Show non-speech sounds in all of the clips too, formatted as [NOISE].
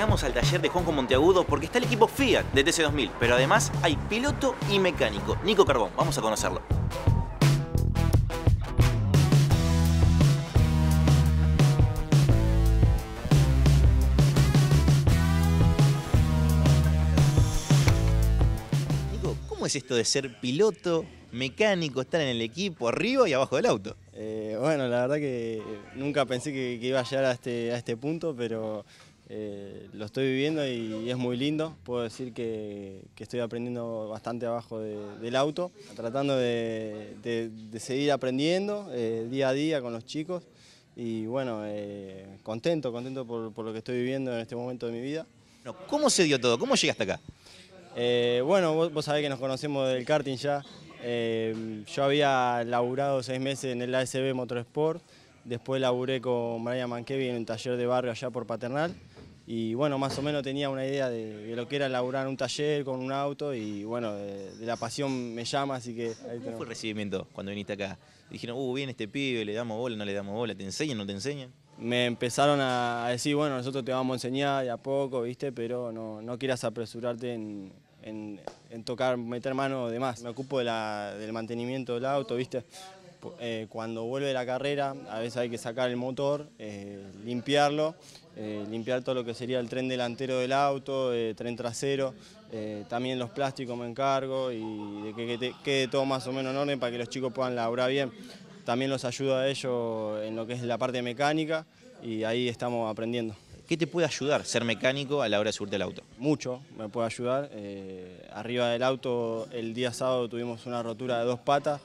Llegamos al taller de Juanjo Monteagudo porque está el equipo Fiat de TC2000, pero además hay piloto y mecánico. Nico Carbón, vamos a conocerlo. Nico, ¿cómo es esto de ser piloto, mecánico, estar en el equipo, arriba y abajo del auto? Eh, bueno, la verdad que nunca pensé que, que iba a llegar a este, a este punto, pero eh, lo estoy viviendo y, es muy lindo. Puedo decir que, que estoy aprendiendo bastante abajo de- del auto, tratando de, de- de seguir aprendiendo eh, día a día con los chicos. Y bueno, eh, contento, contento por, por lo que estoy viviendo en este momento de mi vida. ¿Cómo se dio todo? ¿Cómo llegaste acá? Bueno, vos, vos sabés que nos conocemos del karting ya. Yo había laburado seis meses en el ASB Motorsport, después laburé con Brian Mankevi en un taller de barrio allá por Paternal. Y bueno, más o menos tenía una idea de, de lo que era laburar en un taller con un auto y bueno, de, de la pasión me llama, así que ahí ¿Cómo fue el recibimiento cuando viniste acá? Dijeron, uh, viene este pibe, le damos bola, no le damos bola, ¿te enseñan, no te enseñan? me empezaron a decir, bueno, nosotros te vamos a enseñar de a poco, ¿viste? Pero no, no quieras apresurarte en, en- en tocar, meter mano de más. Me ocupo de la- del mantenimiento del auto, ¿viste? Eh, cuando vuelve la carrera, a veces hay que sacar el motor, eh, limpiarlo, eh, limpiar todo lo que sería el tren delantero del auto, tren trasero, también los plásticos me encargo y de que, que te- quede todo más o menos en orden para que los chicos puedan laburar bien. También los ayudo a ellos en lo que es la parte mecánica y ahí estamos aprendiendo. ¿Qué te puede ayudar ser mecánico a la hora de subirte al auto? Mucho me puede ayudar. eh, arriba del auto el día sábado tuvimos una rotura de dos patas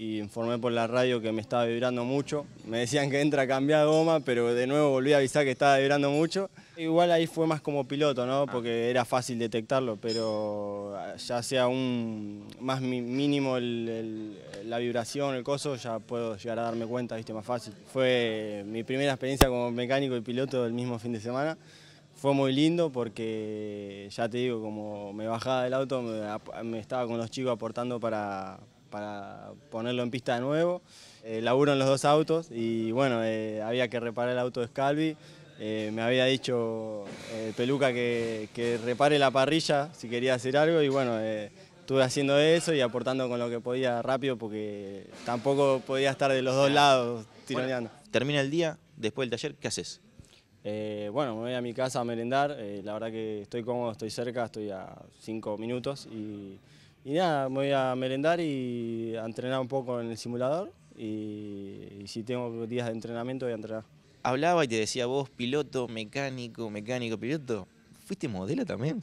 y informé por la radio que me estaba vibrando mucho. Me decían que entra a cambiar goma, pero de nuevo volví a avisar que estaba vibrando mucho. Igual ahí fue más como piloto, ¿no? Porque era fácil detectarlo, pero ya sea un más mínimo el- el- la vibración, el coso, ya puedo llegar a darme cuenta, viste, más fácil. Fue mi primera experiencia como mecánico y piloto del mismo fin de semana. Fue muy lindo porque, ya te digo, como me bajaba del auto, me estaba con los chicos aportando para, para ponerlo en pista de nuevo. Eh, laburo en los dos autos y bueno, eh, había que reparar el auto de Scalvi. Eh, me había dicho eh, Peluca que, que repare la parrilla si quería hacer algo y bueno, eh, estuve haciendo eso y aportando con lo que podía rápido porque tampoco podía estar de los dos lados tironeando. Termina el día, después del taller, ¿qué haces? Eh, bueno, me voy a mi casa a merendar. eh, la verdad que estoy cómodo, estoy cerca, estoy a cinco minutos. Y, y nada, me voy a merendar y a entrenar un poco en el simulador. Y, y si tengo días de entrenamiento, voy a entrenar. Hablaba y te decía vos, piloto, mecánico, mecánico, piloto. ¿Fuiste modelo también?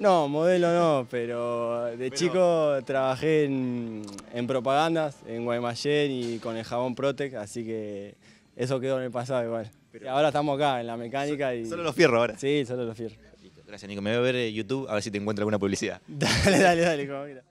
No, modelo no, pero de chico trabajé en, en propagandas, en Guaymallén y con el jabón Protec, así que eso quedó en el pasado igual. Y ahora estamos acá en la mecánica y. Solo los fierros ahora. Sí, solo los fierros. Gracias Nico. Me voy a ver eh, YouTube a ver si te encuentro alguna publicidad. [LAUGHS] Dale, dale, dale, como quieras.